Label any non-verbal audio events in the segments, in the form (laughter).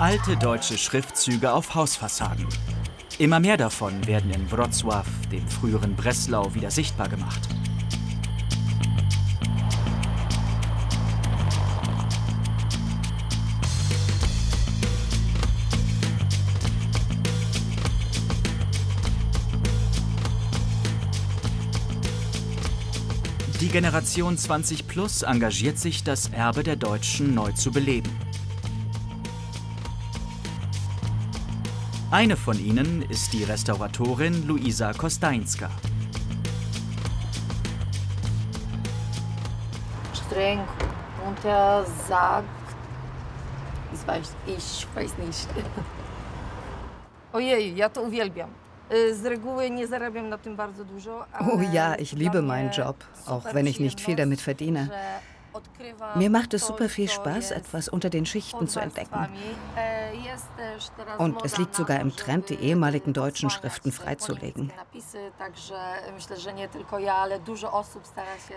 Alte deutsche Schriftzüge auf Hausfassaden. Immer mehr davon werden in Wrocław, dem früheren Breslau, wieder sichtbar gemacht. Die Generation 20 Plus engagiert sich, das Erbe der Deutschen neu zu beleben. Eine von ihnen ist die Restauratorin Luisa Kostańska. Streng und er sagt, ich weiß, ich weiß nicht. (laughs) Ojej, ja to uwielbiam. Oh ja, ich liebe meinen Job, auch wenn ich nicht viel damit verdiene. Mir macht es super viel Spaß, etwas unter den Schichten zu entdecken. Und es liegt sogar im Trend, die ehemaligen deutschen Schriften freizulegen.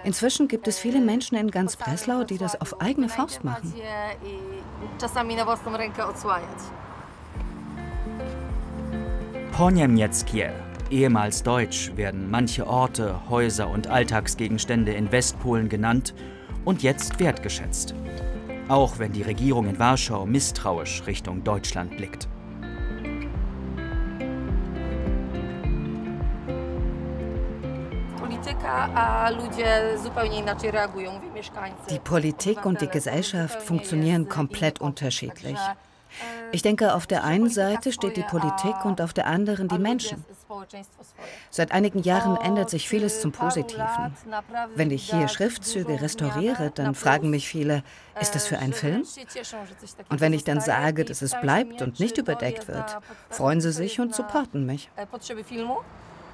Inzwischen gibt es viele Menschen in ganz Breslau, die das auf eigene Faust machen. Poniemnieckie, ehemals deutsch, werden manche Orte, Häuser und Alltagsgegenstände in Westpolen genannt und jetzt wertgeschätzt. Auch wenn die Regierung in Warschau misstrauisch Richtung Deutschland blickt. Die Politik und die Gesellschaft funktionieren komplett unterschiedlich. Ich denke, auf der einen Seite steht die Politik und auf der anderen die Menschen. Seit einigen Jahren ändert sich vieles zum Positiven. Wenn ich hier Schriftzüge restauriere, dann fragen mich viele, ist das für einen Film? Und wenn ich dann sage, dass es bleibt und nicht überdeckt wird, freuen sie sich und supporten mich.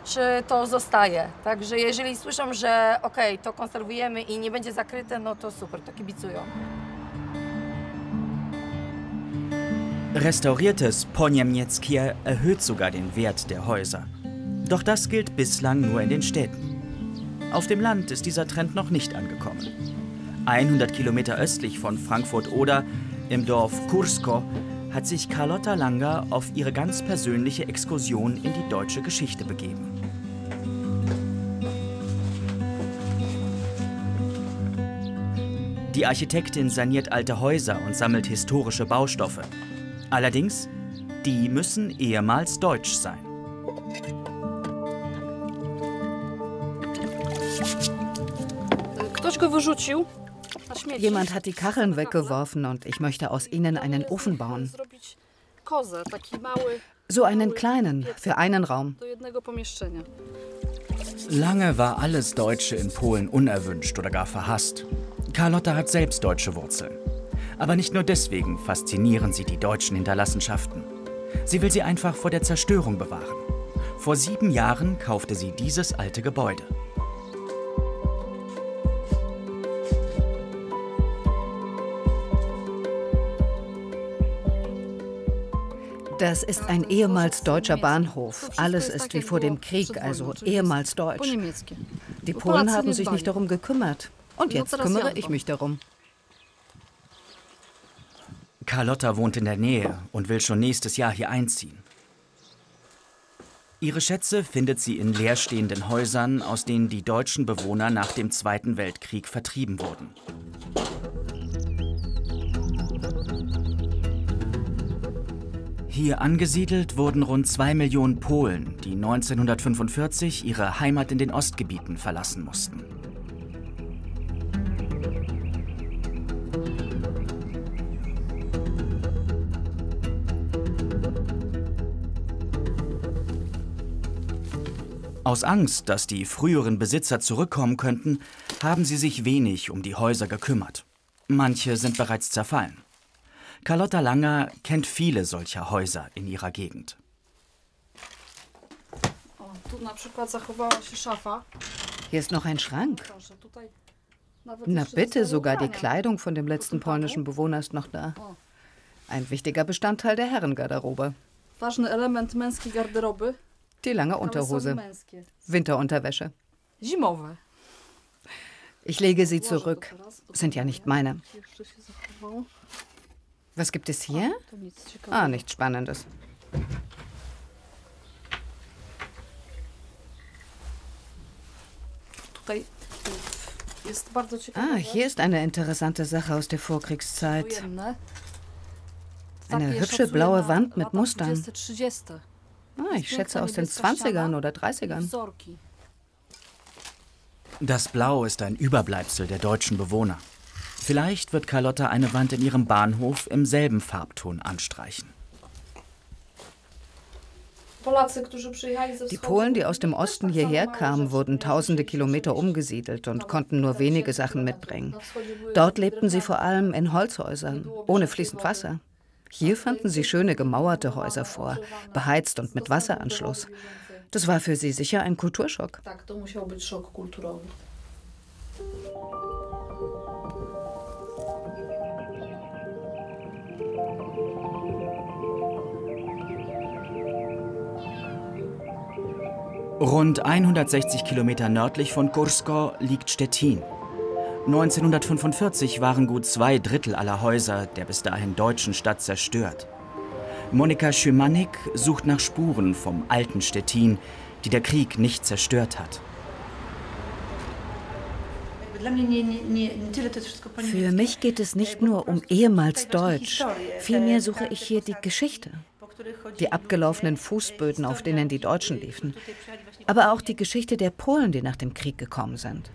czy to zostaje. Także jeżeli słyszą, że ok, to konserwujemy i nie będzie zakryte, no to super, to kibicują. Restauriertes Poniemnieckie erhöht sogar den Wert der Häuser. Doch das gilt bislang nur in den Städten. Auf dem Land ist dieser Trend noch nicht angekommen. 100 Kilometer östlich von Frankfurt-Oder, im Dorf Kursko, hat sich Carlotta Langer auf ihre ganz persönliche Exkursion in die deutsche Geschichte begeben. Die Architektin saniert alte Häuser und sammelt historische Baustoffe. Allerdings, die müssen ehemals deutsch sein. Jemand hat die Kacheln weggeworfen und ich möchte aus ihnen einen Ofen bauen. So einen kleinen, für einen Raum. Lange war alles Deutsche in Polen unerwünscht oder gar verhasst. Carlotta hat selbst deutsche Wurzeln. Aber nicht nur deswegen faszinieren sie die deutschen Hinterlassenschaften. Sie will sie einfach vor der Zerstörung bewahren. Vor sieben Jahren kaufte sie dieses alte Gebäude. Das ist ein ehemals deutscher Bahnhof. Alles ist wie vor dem Krieg, also ehemals deutsch. Die Polen haben sich nicht darum gekümmert. Und jetzt kümmere ich mich darum. Carlotta wohnt in der Nähe und will schon nächstes Jahr hier einziehen. Ihre Schätze findet sie in leerstehenden Häusern, aus denen die deutschen Bewohner nach dem Zweiten Weltkrieg vertrieben wurden. Hier angesiedelt wurden rund zwei Millionen Polen, die 1945 ihre Heimat in den Ostgebieten verlassen mussten. Aus Angst, dass die früheren Besitzer zurückkommen könnten, haben sie sich wenig um die Häuser gekümmert. Manche sind bereits zerfallen. Carlotta Langer kennt viele solcher Häuser in ihrer Gegend. Hier ist noch ein Schrank. Na bitte, sogar die Kleidung von dem letzten polnischen Bewohner ist noch da. Ein wichtiger Bestandteil der Herrengarderobe. Die lange Unterhose. Winterunterwäsche. Ich lege sie zurück. Sind ja nicht meine. Was gibt es hier? Ah, nichts Spannendes. Ah, hier ist eine interessante Sache aus der Vorkriegszeit. Eine hübsche blaue Wand mit Mustern. Ah, ich schätze aus den 20ern oder 30ern. Das Blau ist ein Überbleibsel der deutschen Bewohner. Vielleicht wird Carlotta eine Wand in ihrem Bahnhof im selben Farbton anstreichen. Die Polen, die aus dem Osten hierher kamen, wurden tausende Kilometer umgesiedelt und konnten nur wenige Sachen mitbringen. Dort lebten sie vor allem in Holzhäusern, ohne fließend Wasser. Hier fanden sie schöne gemauerte Häuser vor, beheizt und mit Wasseranschluss. Das war für sie sicher ein Kulturschock. Rund 160 Kilometer nördlich von Kursko liegt Stettin. 1945 waren gut zwei Drittel aller Häuser der bis dahin deutschen Stadt zerstört. Monika Schimanik sucht nach Spuren vom alten Stettin, die der Krieg nicht zerstört hat. Für mich geht es nicht nur um ehemals Deutsch. Vielmehr suche ich hier die Geschichte. Die abgelaufenen Fußböden, auf denen die Deutschen liefen aber auch die Geschichte der Polen, die nach dem Krieg gekommen sind.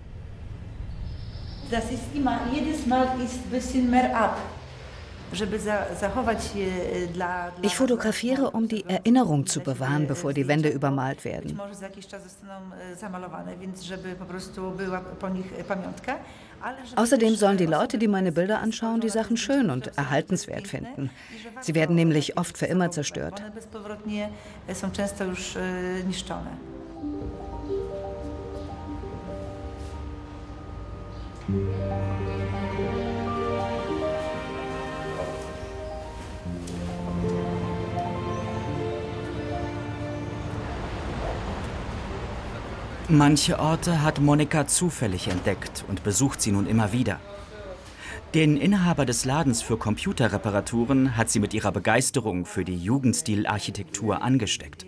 Das ist immer, jedes Mal ist ein bisschen mehr ab. E, ich fotografiere, um die Erinnerung zu bewahren, bevor die Wände übermalt werden. Außerdem sollen die Leute, die meine Bilder anschauen, die Sachen schön und erhaltenswert finden. Sie werden nämlich oft für immer zerstört. Manche Orte hat Monika zufällig entdeckt und besucht sie nun immer wieder. Den Inhaber des Ladens für Computerreparaturen hat sie mit ihrer Begeisterung für die Jugendstilarchitektur angesteckt.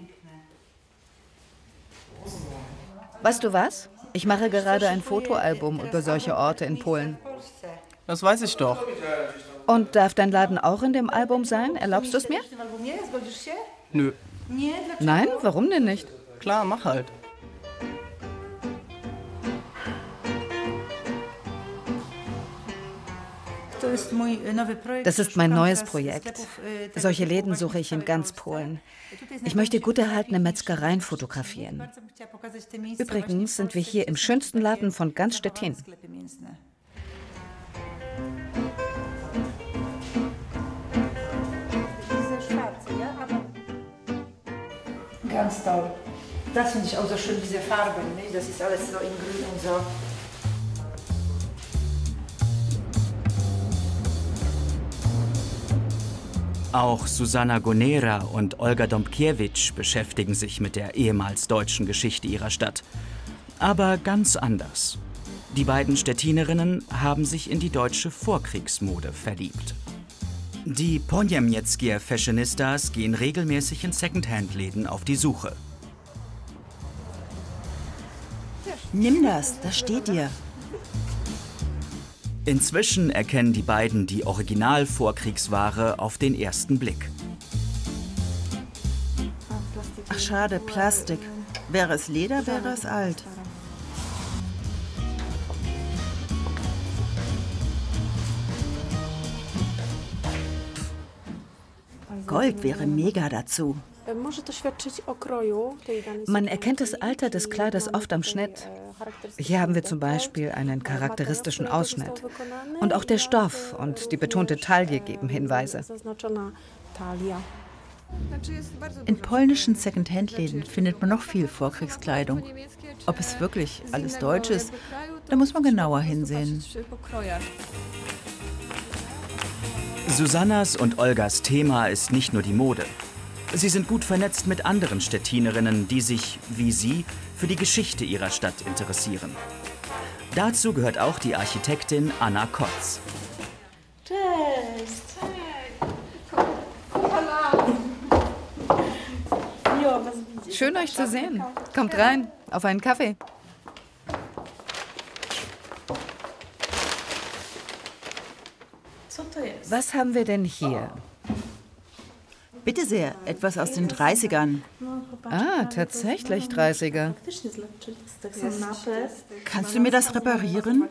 Weißt du was? Ich mache gerade ein Fotoalbum über solche Orte in Polen. Das weiß ich doch. Und darf dein Laden auch in dem Album sein? Erlaubst du es mir? Nö. Nein? Warum denn nicht? Klar, mach halt. Das ist mein neues Projekt. Solche Läden suche ich in ganz Polen. Ich möchte gut erhaltene Metzgereien fotografieren. Übrigens sind wir hier im schönsten Laden von ganz Stettin. Ganz toll. Das finde ich auch so schön, diese Farben. Das ist alles so in grün und so. Auch Susanna Gonera und Olga Dombkiewicz beschäftigen sich mit der ehemals deutschen Geschichte ihrer Stadt. Aber ganz anders. Die beiden Stettinerinnen haben sich in die deutsche Vorkriegsmode verliebt. Die Ponjemjetskier Fashionistas gehen regelmäßig in Secondhand-Läden auf die Suche. Nimm das, das steht dir. Inzwischen erkennen die beiden die Original-Vorkriegsware auf den ersten Blick. Ach schade, Plastik. Wäre es Leder, wäre es alt. Gold wäre mega dazu. Man erkennt das Alter des Kleiders oft am Schnitt. Hier haben wir zum Beispiel einen charakteristischen Ausschnitt. Und auch der Stoff und die betonte Taille geben Hinweise. In polnischen Second-Hand-Läden findet man noch viel Vorkriegskleidung. Ob es wirklich alles Deutsch ist, da muss man genauer hinsehen. Susannas und Olgas Thema ist nicht nur die Mode. Sie sind gut vernetzt mit anderen Stettinerinnen, die sich, wie Sie, für die Geschichte ihrer Stadt interessieren. Dazu gehört auch die Architektin Anna Kotz. Cześć! Schön euch zu sehen. Kommt rein, auf einen Kaffee. Was haben wir denn hier? Bitte sehr, etwas aus den 30ern. Ah, tatsächlich 30er. Kannst du mir das reparieren?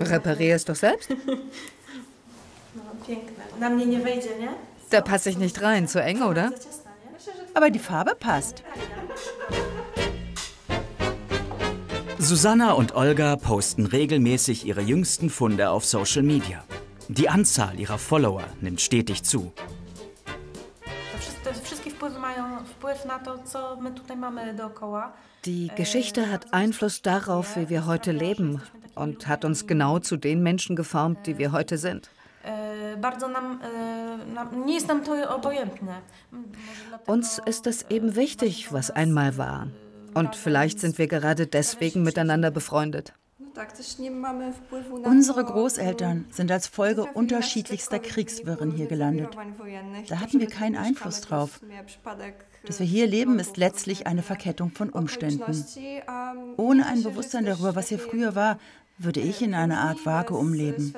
Reparier es doch selbst. Da passe ich nicht rein, zu eng, oder? Aber die Farbe passt. Susanna und Olga posten regelmäßig ihre jüngsten Funde auf Social Media. Die Anzahl ihrer Follower nimmt stetig zu. Die Geschichte hat Einfluss darauf, wie wir heute leben und hat uns genau zu den Menschen geformt, die wir heute sind. Uns ist es eben wichtig, was einmal war. Und vielleicht sind wir gerade deswegen miteinander befreundet. Unsere Großeltern sind als Folge unterschiedlichster Kriegswirren hier gelandet. Da hatten wir keinen Einfluss drauf. Dass wir hier leben, ist letztlich eine Verkettung von Umständen. Ohne ein Bewusstsein darüber, was hier früher war, würde ich in eine Art Vakuum leben.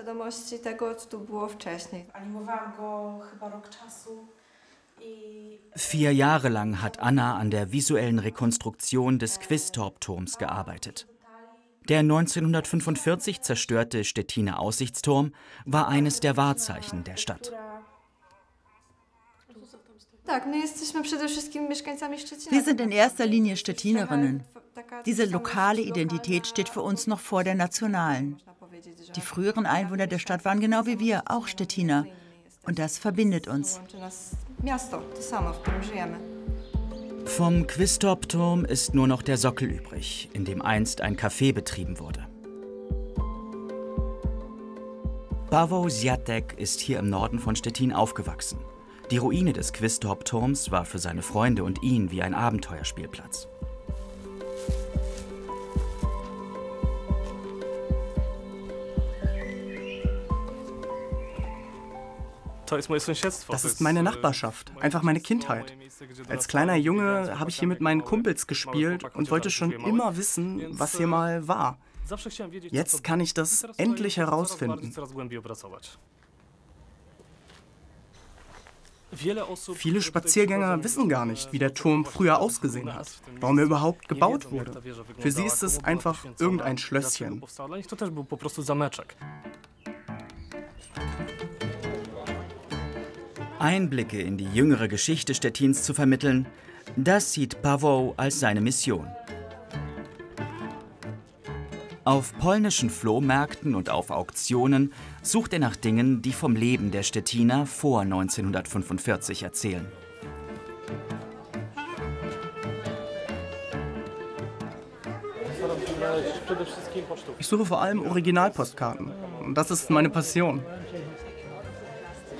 Vier Jahre lang hat Anna an der visuellen Rekonstruktion des Quistorp-Turms gearbeitet. Der 1945 zerstörte Stettiner Aussichtsturm war eines der Wahrzeichen der Stadt. Wir sind in erster Linie Stettinerinnen. Diese lokale Identität steht für uns noch vor der nationalen. Die früheren Einwohner der Stadt waren genau wie wir, auch Stettiner. Und das verbindet uns. Vom Quistorp-Turm ist nur noch der Sockel übrig, in dem einst ein Café betrieben wurde. Paweł Ziatek ist hier im Norden von Stettin aufgewachsen. Die Ruine des Quistorp-Turms war für seine Freunde und ihn wie ein Abenteuerspielplatz. Das ist meine Nachbarschaft, einfach meine Kindheit. Als kleiner Junge habe ich hier mit meinen Kumpels gespielt und wollte schon immer wissen, was hier mal war. Jetzt kann ich das endlich herausfinden. Viele Spaziergänger wissen gar nicht, wie der Turm früher ausgesehen hat, warum er überhaupt gebaut wurde. Für sie ist es einfach irgendein Schlösschen. Einblicke in die jüngere Geschichte Stettins zu vermitteln, das sieht Paweł als seine Mission. Auf polnischen Flohmärkten und auf Auktionen sucht er nach Dingen, die vom Leben der Stettiner vor 1945 erzählen. Ich suche vor allem Originalpostkarten. Das ist meine Passion.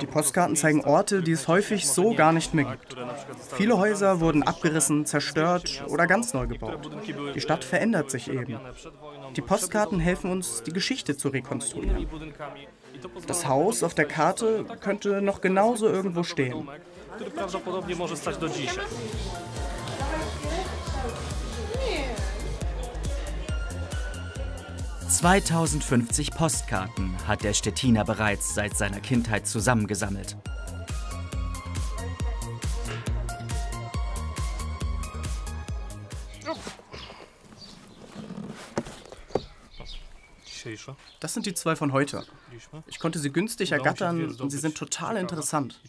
Die Postkarten zeigen Orte, die es häufig so gar nicht mehr gibt. Viele Häuser wurden abgerissen, zerstört oder ganz neu gebaut. Die Stadt verändert sich eben. Die Postkarten helfen uns, die Geschichte zu rekonstruieren. Das Haus auf der Karte könnte noch genauso irgendwo stehen. 2050 Postkarten hat der Stettiner bereits seit seiner Kindheit zusammengesammelt. Das sind die zwei von heute. Ich konnte sie günstig ergattern und sie sind total interessant.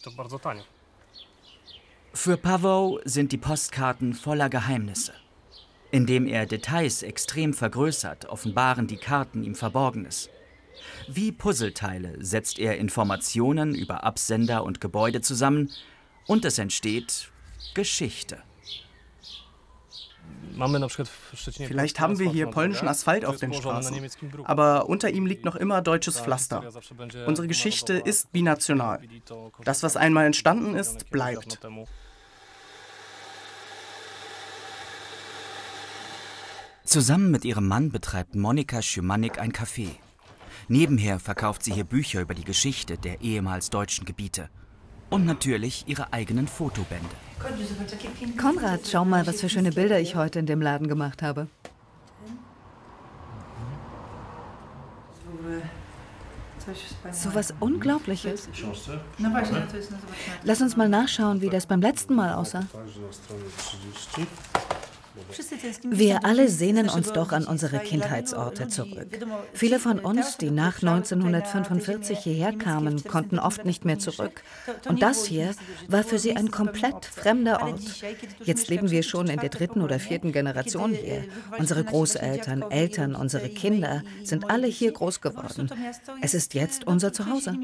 Für Paweł sind die Postkarten voller Geheimnisse. Indem er Details extrem vergrößert, offenbaren die Karten ihm Verborgenes. Wie Puzzleteile setzt er Informationen über Absender und Gebäude zusammen und es entsteht Geschichte. Vielleicht haben wir hier polnischen Asphalt auf den Straßen, aber unter ihm liegt noch immer deutsches Pflaster. Unsere Geschichte ist binational. Das, was einmal entstanden ist, bleibt. Zusammen mit ihrem Mann betreibt Monika Schumannik ein Café. Nebenher verkauft sie hier Bücher über die Geschichte der ehemals deutschen Gebiete. Und natürlich ihre eigenen Fotobände. Konrad, schau mal, was für schöne Bilder ich heute in dem Laden gemacht habe. So was Unglaubliches. Lass uns mal nachschauen, wie das beim letzten Mal aussah. Wir alle sehnen uns doch an unsere Kindheitsorte zurück. Viele von uns, die nach 1945 hierher kamen, konnten oft nicht mehr zurück. Und das hier war für sie ein komplett fremder Ort. Jetzt leben wir schon in der dritten oder vierten Generation hier. Unsere Großeltern, Eltern, unsere Kinder sind alle hier groß geworden. Es ist jetzt unser Zuhause.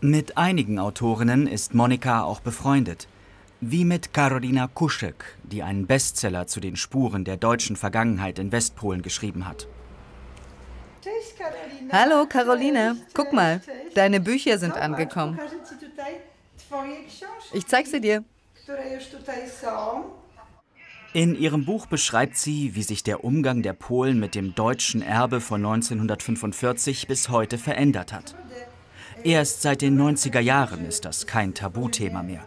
Mit einigen Autorinnen ist Monika auch befreundet. Wie mit Karolina Kuschek, die einen Bestseller zu den Spuren der deutschen Vergangenheit in Westpolen geschrieben hat. Hallo Caroline, guck mal, deine Bücher sind angekommen. Ich zeig sie dir. In ihrem Buch beschreibt sie, wie sich der Umgang der Polen mit dem deutschen Erbe von 1945 bis heute verändert hat. Erst seit den 90er Jahren ist das kein Tabuthema mehr.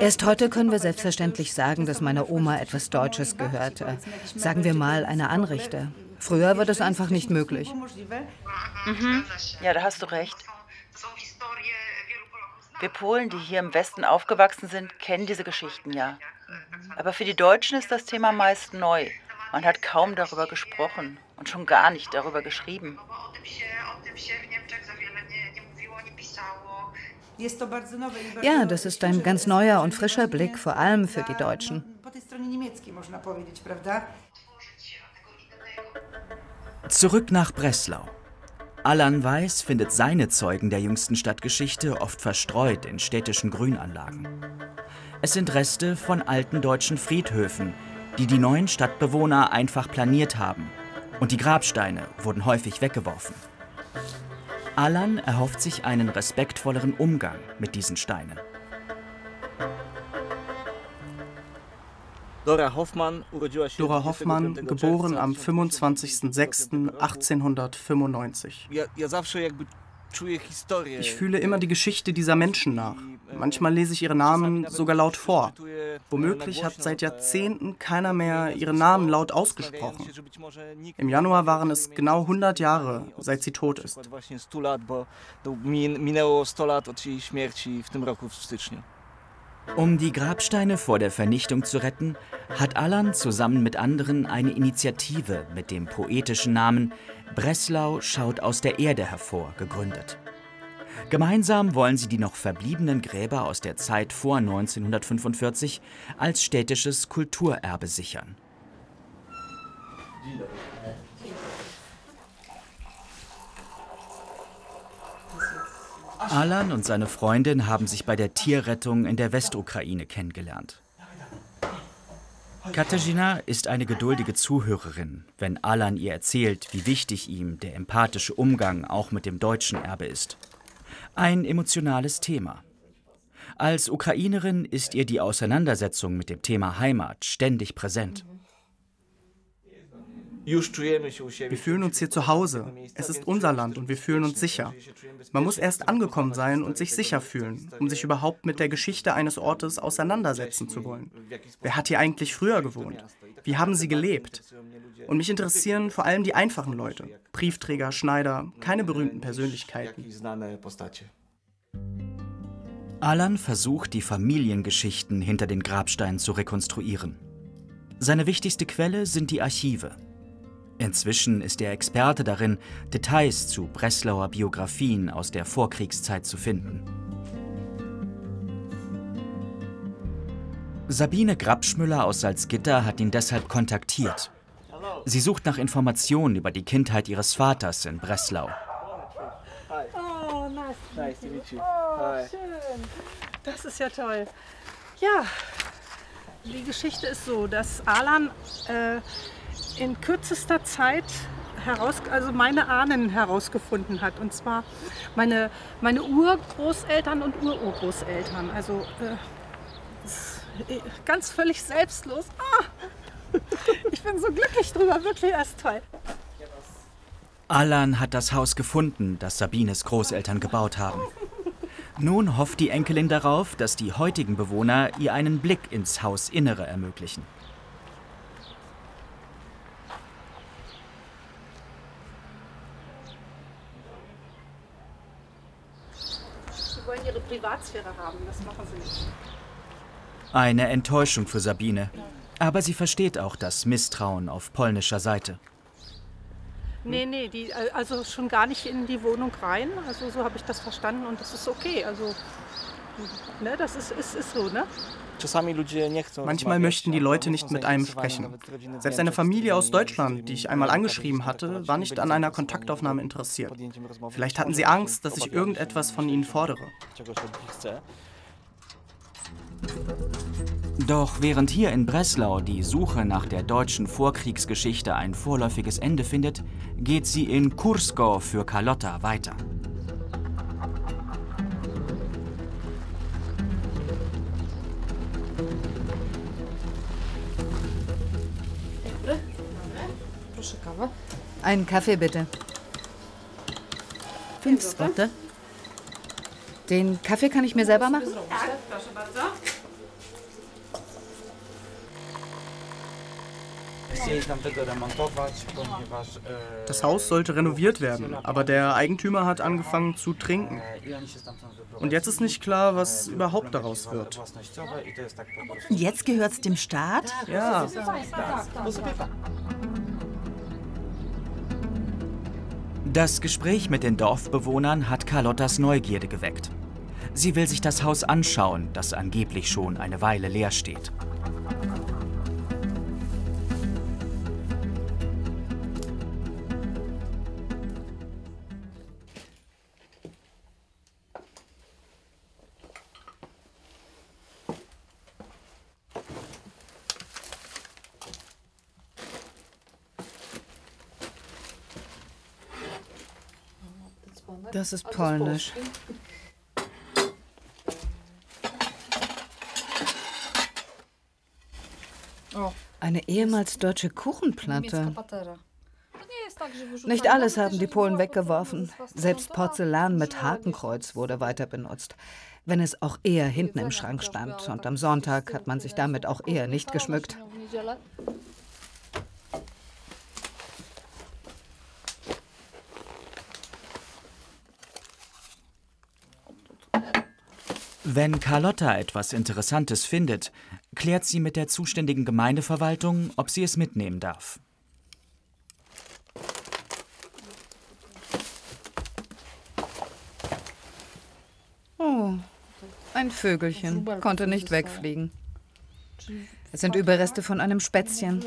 Erst heute können wir selbstverständlich sagen, dass meiner Oma etwas Deutsches gehörte. Sagen wir mal eine Anrichte. Früher war das einfach nicht möglich. Mhm. Ja, da hast du recht. Wir Polen, die hier im Westen aufgewachsen sind, kennen diese Geschichten ja. Aber für die Deutschen ist das Thema meist neu. Man hat kaum darüber gesprochen und schon gar nicht darüber geschrieben. Ja, das ist ein ganz neuer und frischer Blick, vor allem für die Deutschen. Zurück nach Breslau. Alan Weiß findet seine Zeugen der jüngsten Stadtgeschichte oft verstreut in städtischen Grünanlagen. Es sind Reste von alten deutschen Friedhöfen, die die neuen Stadtbewohner einfach planiert haben. Und die Grabsteine wurden häufig weggeworfen. Alan erhofft sich einen respektvolleren Umgang mit diesen Steinen. Dora Hoffmann, Dora Hoffmann geboren am 25.06.1895. Ich fühle immer die Geschichte dieser Menschen nach. Manchmal lese ich ihre Namen sogar laut vor. Womöglich hat seit Jahrzehnten keiner mehr ihren Namen laut ausgesprochen. Im Januar waren es genau 100 Jahre, seit sie tot ist. Um die Grabsteine vor der Vernichtung zu retten, hat Alan zusammen mit anderen eine Initiative mit dem poetischen Namen Breslau schaut aus der Erde hervor gegründet. Gemeinsam wollen sie die noch verbliebenen Gräber aus der Zeit vor 1945 als städtisches Kulturerbe sichern. Alan und seine Freundin haben sich bei der Tierrettung in der Westukraine kennengelernt. Katarzyna ist eine geduldige Zuhörerin, wenn Alan ihr erzählt, wie wichtig ihm der empathische Umgang auch mit dem deutschen Erbe ist. Ein emotionales Thema. Als Ukrainerin ist ihr die Auseinandersetzung mit dem Thema Heimat ständig präsent. Wir fühlen uns hier zu Hause. Es ist unser Land und wir fühlen uns sicher. Man muss erst angekommen sein und sich sicher fühlen, um sich überhaupt mit der Geschichte eines Ortes auseinandersetzen zu wollen. Wer hat hier eigentlich früher gewohnt? Wie haben sie gelebt? Und mich interessieren vor allem die einfachen Leute. Briefträger, Schneider, keine berühmten Persönlichkeiten. Alan versucht, die Familiengeschichten hinter den Grabsteinen zu rekonstruieren. Seine wichtigste Quelle sind die Archive. Inzwischen ist er Experte darin, Details zu Breslauer Biografien aus der Vorkriegszeit zu finden. Sabine Grabschmüller aus Salzgitter hat ihn deshalb kontaktiert. Sie sucht nach Informationen über die Kindheit ihres Vaters in Breslau. Oh, nice to meet you. Oh, schön. Das ist ja toll. Ja, Die Geschichte ist so, dass Alan äh, in kürzester Zeit heraus, also meine Ahnen herausgefunden hat. Und zwar meine, meine Urgroßeltern und Ururgroßeltern. Also äh, ganz völlig selbstlos. Ah, (laughs) ich bin so glücklich drüber, wirklich erst toll. Alan hat das Haus gefunden, das Sabines Großeltern gebaut haben. Nun hofft die Enkelin darauf, dass die heutigen Bewohner ihr einen Blick ins Hausinnere ermöglichen. Sie wollen ihre Privatsphäre haben, das machen sie nicht. Eine Enttäuschung für Sabine. Aber sie versteht auch das Misstrauen auf polnischer Seite. Nee, nee, die, äh, also schon gar nicht in die Wohnung rein. Also so habe ich das verstanden und das ist okay. Also, ne, das ist, ist, ist so, ne? Manchmal möchten die Leute nicht mit einem sprechen. Selbst eine Familie aus Deutschland, die ich einmal angeschrieben hatte, war nicht an einer Kontaktaufnahme interessiert. Vielleicht hatten sie Angst, dass ich irgendetwas von ihnen fordere. Doch während hier in Breslau die Suche nach der deutschen Vorkriegsgeschichte ein vorläufiges Ende findet, geht sie in Kursko für Carlotta weiter. Einen Kaffee bitte. Fünf Złote. Den Kaffee kann ich mir selber machen? Das Haus sollte renoviert werden, aber der Eigentümer hat angefangen zu trinken. Und jetzt ist nicht klar, was überhaupt daraus wird. Jetzt gehört es dem Staat? Ja. Das Gespräch mit den Dorfbewohnern hat Carlottas Neugierde geweckt. Sie will sich das Haus anschauen, das angeblich schon eine Weile leer steht. Das ist polnisch. Eine ehemals deutsche Kuchenplatte. Nicht alles haben die Polen weggeworfen. Selbst Porzellan mit Hakenkreuz wurde weiter benutzt. Wenn es auch eher hinten im Schrank stand. Und am Sonntag hat man sich damit auch eher nicht geschmückt. Wenn Carlotta etwas Interessantes findet, klärt sie mit der zuständigen Gemeindeverwaltung, ob sie es mitnehmen darf. Oh, ein Vögelchen. Konnte nicht wegfliegen. Es sind Überreste von einem Spätzchen.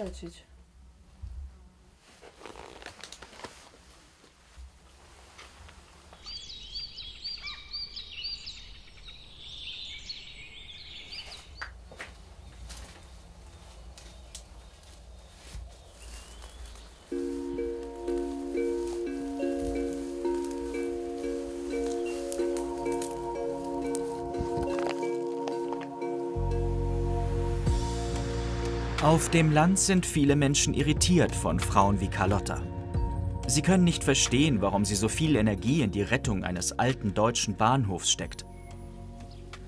Auf dem Land sind viele Menschen irritiert von Frauen wie Carlotta. Sie können nicht verstehen, warum sie so viel Energie in die Rettung eines alten deutschen Bahnhofs steckt.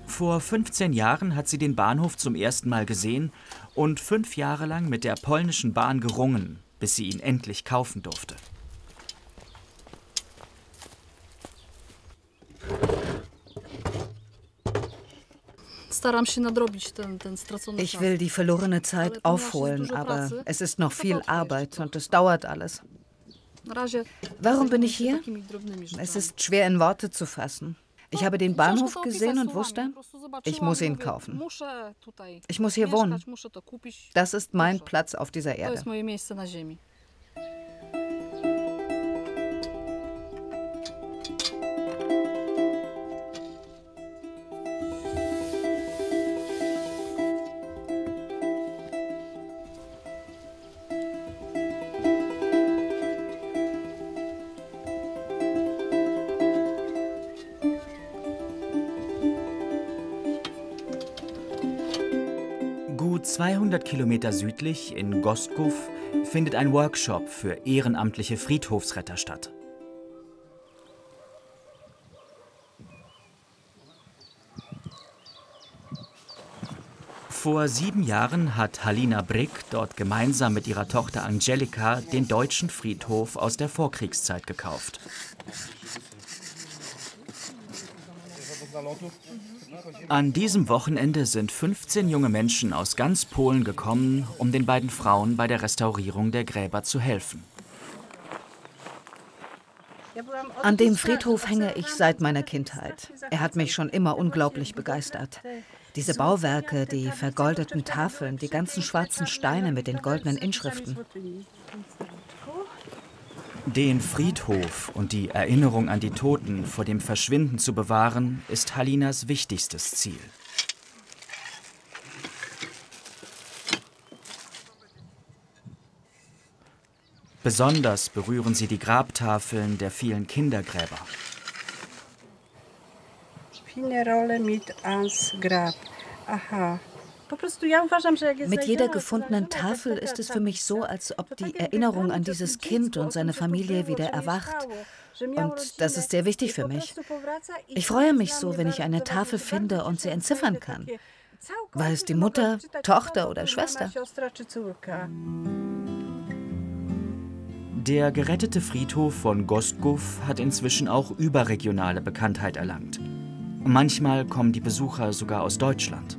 Vor 15 Jahren hat sie den Bahnhof zum ersten Mal gesehen und fünf Jahre lang mit der polnischen Bahn gerungen, bis sie ihn endlich kaufen durfte. Ich will die verlorene Zeit aufholen, aber es ist noch viel Arbeit und es dauert alles. Warum bin ich hier? Es ist schwer in Worte zu fassen. Ich habe den Bahnhof gesehen und wusste, ich muss ihn kaufen. Ich muss hier wohnen. Das ist mein Platz auf dieser Erde. Gut 200 Kilometer südlich in Gostguf findet ein Workshop für ehrenamtliche Friedhofsretter statt. Vor sieben Jahren hat Halina Brick dort gemeinsam mit ihrer Tochter Angelika den deutschen Friedhof aus der Vorkriegszeit gekauft. An diesem Wochenende sind 15 junge Menschen aus ganz Polen gekommen, um den beiden Frauen bei der Restaurierung der Gräber zu helfen. An dem Friedhof hänge ich seit meiner Kindheit. Er hat mich schon immer unglaublich begeistert. Diese Bauwerke, die vergoldeten Tafeln, die ganzen schwarzen Steine mit den goldenen Inschriften. Den Friedhof und die Erinnerung an die Toten vor dem Verschwinden zu bewahren, ist Halinas wichtigstes Ziel. Besonders berühren sie die Grabtafeln der vielen Kindergräber. Spielt Rolle mit ans Grab. Aha. Mit jeder gefundenen Tafel ist es für mich so, als ob die Erinnerung an dieses Kind und seine Familie wieder erwacht. Und das ist sehr wichtig für mich. Ich freue mich so, wenn ich eine Tafel finde und sie entziffern kann. War es die Mutter, Tochter oder Schwester? Der gerettete Friedhof von Gostguf hat inzwischen auch überregionale Bekanntheit erlangt. Manchmal kommen die Besucher sogar aus Deutschland.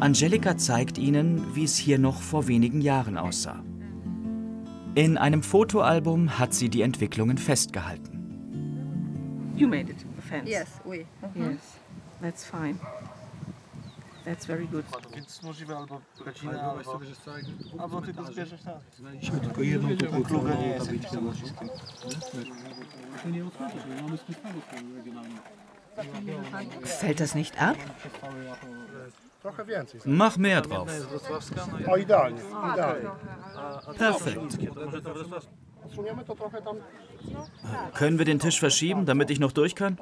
Angelika zeigt ihnen, wie es hier noch vor wenigen Jahren aussah. In einem Fotoalbum hat sie die Entwicklungen festgehalten. You made it, the fence. Yes, we. -huh. Yes, that's fine. That's very good. Więc możliwe albo godzinę, albo, albo tylko zbierzesz tak. Znaliśmy tylko jedną taką klubę, nie jest jakiś tam To nie otworzysz, mamy swój regionalny. Fällt das nicht ab? Mach mehr drauf. Perfekt. Können wir den Tisch verschieben, damit ich noch durch kann?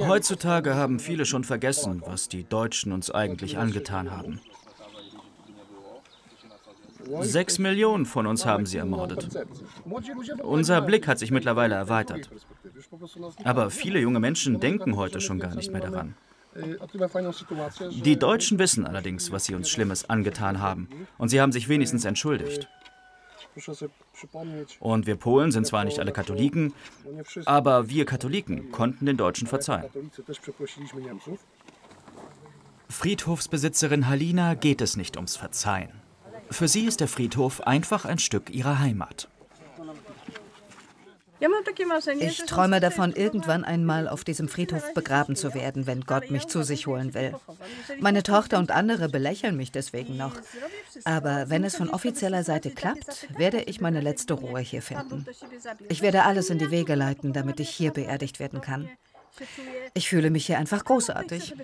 Heutzutage haben viele schon vergessen, was die Deutschen uns eigentlich angetan haben. Sechs Millionen von uns haben sie ermordet. Unser Blick hat sich mittlerweile erweitert. Aber viele junge Menschen denken heute schon gar nicht mehr daran. Die Deutschen wissen allerdings, was sie uns Schlimmes angetan haben. Und sie haben sich wenigstens entschuldigt. Und wir Polen sind zwar nicht alle Katholiken, aber wir Katholiken konnten den Deutschen verzeihen. Friedhofsbesitzerin Halina geht es nicht ums Verzeihen. Für sie ist der Friedhof einfach ein Stück ihrer Heimat. Ich träume davon, irgendwann einmal auf diesem Friedhof begraben zu werden, wenn Gott mich zu sich holen will. Meine Tochter und andere belächeln mich deswegen noch. Aber wenn es von offizieller Seite klappt, werde ich meine letzte Ruhe hier finden. Ich werde alles in die Wege leiten, damit ich hier beerdigt werden kann. Ich fühle mich hier einfach großartig.